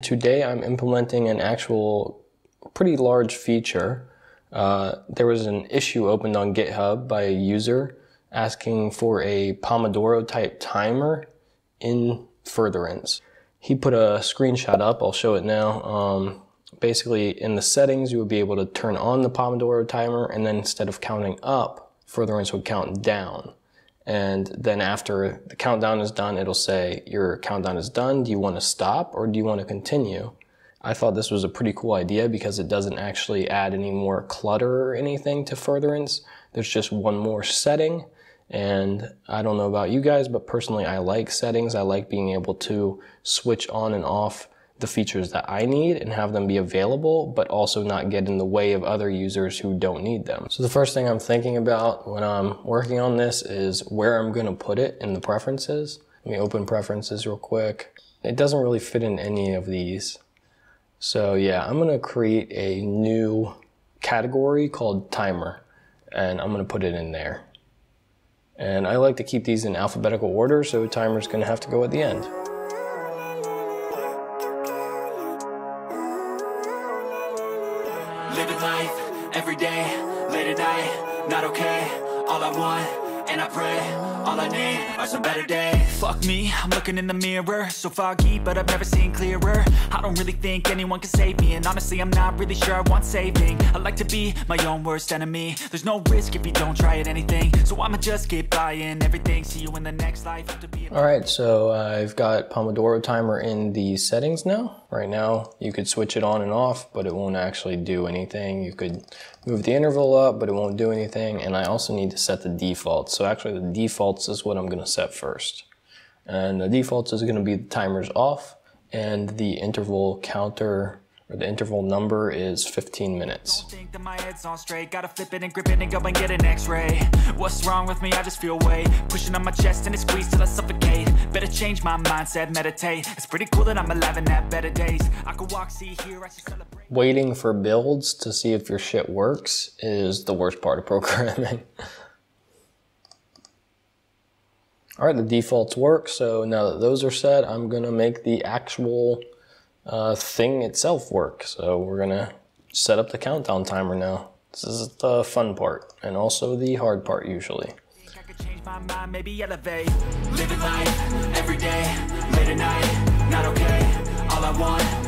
Today I'm implementing an actual pretty large feature. Uh, there was an issue opened on GitHub by a user asking for a Pomodoro type timer in furtherance. He put a screenshot up, I'll show it now. Um, basically in the settings you would be able to turn on the Pomodoro timer and then instead of counting up, furtherance would count down. And then after the countdown is done, it'll say your countdown is done. Do you want to stop or do you want to continue? I thought this was a pretty cool idea because it doesn't actually add any more clutter or anything to furtherance. There's just one more setting. And I don't know about you guys, but personally, I like settings. I like being able to switch on and off the features that I need and have them be available, but also not get in the way of other users who don't need them. So the first thing I'm thinking about when I'm working on this is where I'm gonna put it in the preferences. Let me open preferences real quick. It doesn't really fit in any of these. So yeah, I'm gonna create a new category called timer and I'm gonna put it in there. And I like to keep these in alphabetical order, so timer's gonna have to go at the end. Every day, late at night, not okay. All I want, and I pray, all I need are some better days. Fuck me, I'm looking in the mirror, so foggy, but I've never seen clearer. I don't really think anyone can save me, and honestly, I'm not really sure I want saving. I like to be my own worst enemy. There's no risk if you don't try at anything, so I'ma just keep buying everything. See you in the next life. All right, so I've got Pomodoro timer in the settings now. Right now, you could switch it on and off, but it won't actually do anything. You could move the interval up, but it won't do anything. And I also need to set the defaults. So actually the defaults is what I'm gonna set first. And the defaults is gonna be the timers off and the interval counter or the interval number is 15 minutes. Gotta flip it and grip it and go and get an x-ray. What's wrong with me? I just feel weight pushing on my chest and it squeezes till I suffocate. Change my mindset, meditate. It's pretty cool that I'm alive and have better days. I could walk, see, here, I should celebrate. Waiting for builds to see if your shit works is the worst part of programming. All right, the defaults work. So now that those are set, I'm gonna make the actual uh, thing itself work. So we're gonna set up the countdown timer now. This is the fun part and also the hard part usually. Maybe elevate. Living life every day, late at night, not okay. All I want,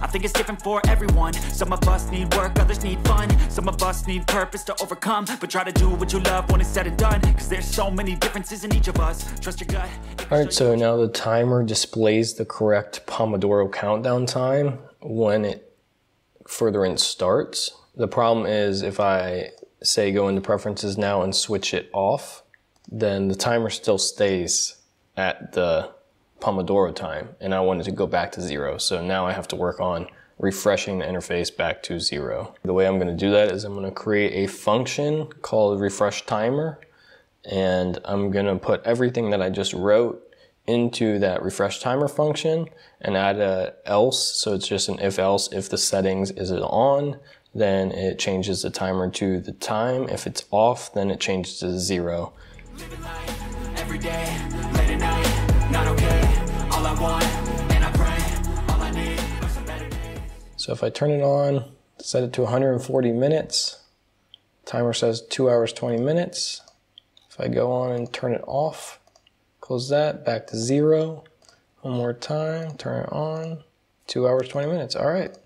I think it's different for everyone. Some of us need work, others need fun. Some of us need purpose to overcome. But try to do what you love when it's said and done. Cause there's so many differences in each of us. Trust your gut. Alright, so now the timer displays the correct Pomodoro countdown time when it furtherance starts. The problem is if I say go into preferences now and switch it off, then the timer still stays at the Pomodoro time and I wanted to go back to zero. So now I have to work on refreshing the interface back to zero. The way I'm gonna do that is I'm gonna create a function called refresh timer and I'm gonna put everything that I just wrote into that refresh timer function and add a else. So it's just an if else, if the settings is it on, then it changes the timer to the time. If it's off, then it changes to zero. So if I turn it on, set it to 140 minutes, timer says 2 hours 20 minutes. If I go on and turn it off, close that, back to zero. One more time, turn it on, 2 hours 20 minutes. All right.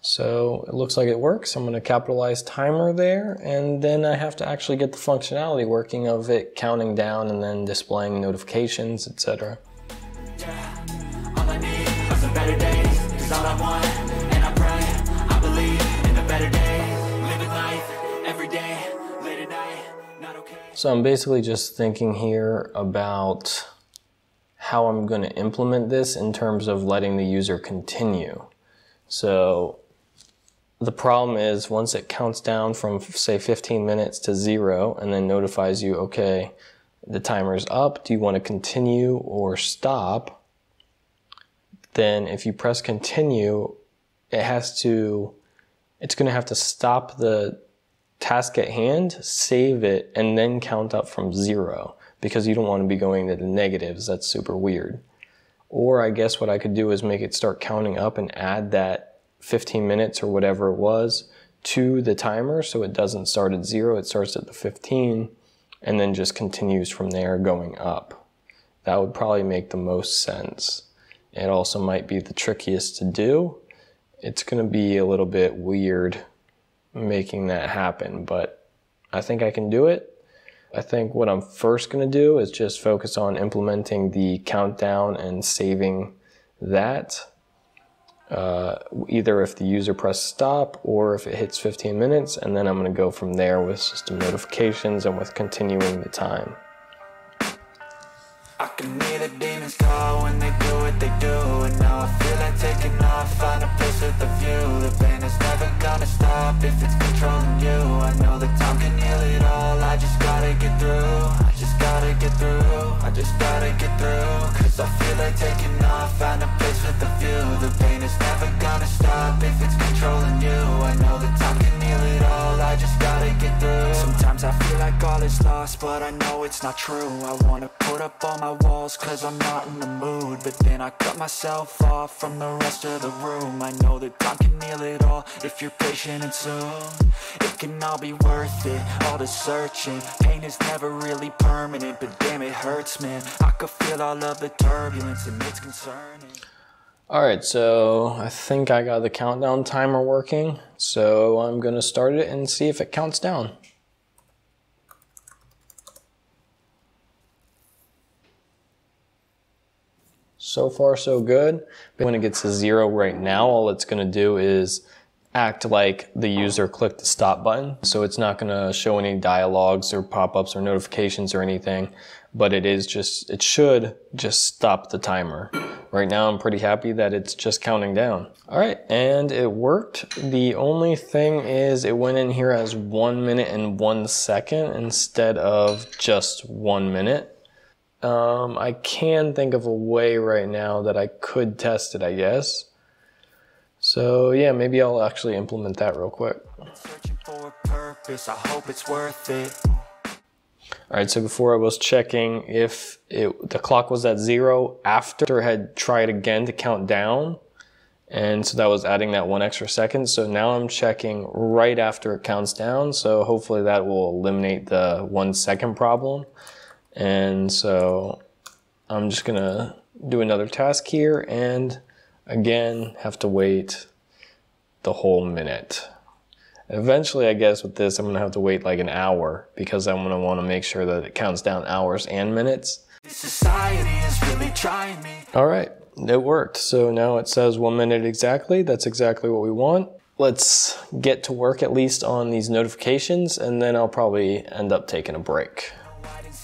So it looks like it works. I'm going to capitalize timer there, and then I have to actually get the functionality working of it counting down and then displaying notifications, etc. I want, and I pray, I believe in the better living life every day, late at night. So I'm basically just thinking here about how I'm going to implement this in terms of letting the user continue. So the problem is once it counts down from say 15 minutes to zero and then notifies you, okay, the timer's up, do you want to continue or stop? Then if you press continue, it has to, it's going to have to stop the task at hand, save it, and then count up from zero because you don't want to be going to the negatives. That's super weird. Or I guess what I could do is make it start counting up and add that 15 minutes or whatever it was to the timer so it doesn't start at zero, it starts at the 15 and then just continues from there going up. That would probably make the most sense. It also might be the trickiest to do. It's going to be a little bit weird making that happen, but I think I can do it. I think what I'm first going to do is just focus on implementing the countdown and saving that uh, either if the user press stop or if it hits 15 minutes, and then I'm going to go from there with system notifications and with continuing the time. If it's controlling you. I know that time can heal it all, I just gotta get through. I just gotta get through, I just gotta get through. Cause I feel like taking off, is lost, but I know it's not true. I wanna put up all my walls cause I'm not in the mood. But then I cut myself off from the rest of the room. I know that time can heal it all if you're patient and soon. It can all be worth it, all the searching. Pain is never really permanent, but damn it hurts man. I could feel all of the turbulence and it's concerning. Alright, so I think I got the countdown timer working, so I'm to start it and see if it counts down. So far so good. But When it gets to zero right now, all it's going to do is act like the user clicked the stop button. So it's not going to show any dialogues or pop-ups or notifications or anything, but it is just, it should just stop the timer. Right now I'm pretty happy that it's just counting down. All right, and it worked. The only thing is it went in here as one minute and one second instead of just one minute. Um, I can think of a way right now that I could test it, I guess. So yeah, maybe I'll actually implement that real quick. All right, so before I was checking if it, the clock was at zero after I had tried again to count down. And so that was adding that one extra second. So now I'm checking right after it counts down. So hopefully that will eliminate the one second problem. And so I'm just gonna do another task here and again have to wait the whole minute. Eventually, I guess with this, I'm gonna have to wait like an hour because I'm gonna wanna make sure that it counts down hours and minutes. Really All right, it worked. So now it says one minute exactly. That's exactly what we want. Let's get to work at least on these notifications and then I'll probably end up taking a break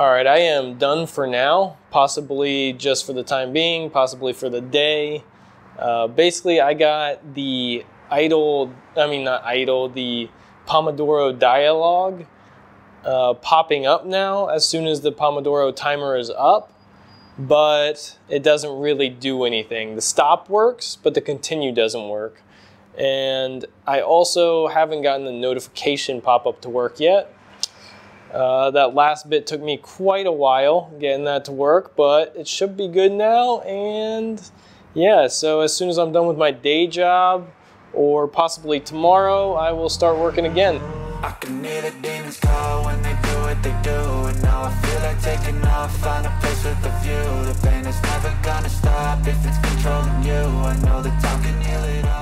all right, I am done for now, possibly just for the time being, possibly for the day. Uh, basically, I got the idle, I mean, not idle, the Pomodoro dialogue uh, popping up now as soon as the Pomodoro timer is up, but it doesn't really do anything. The stop works, but the continue doesn't work. And I also haven't gotten the notification pop up to work yet. Uh, that last bit took me quite a while getting that to work, but it should be good now. And yeah, so as soon as I'm done with my day job, or possibly tomorrow, I will start working again. I can hear the demons call when they do what they do And now I feel like taking off, find a place with a view The pain is never gonna stop if it's controlling you I know that time can heal it all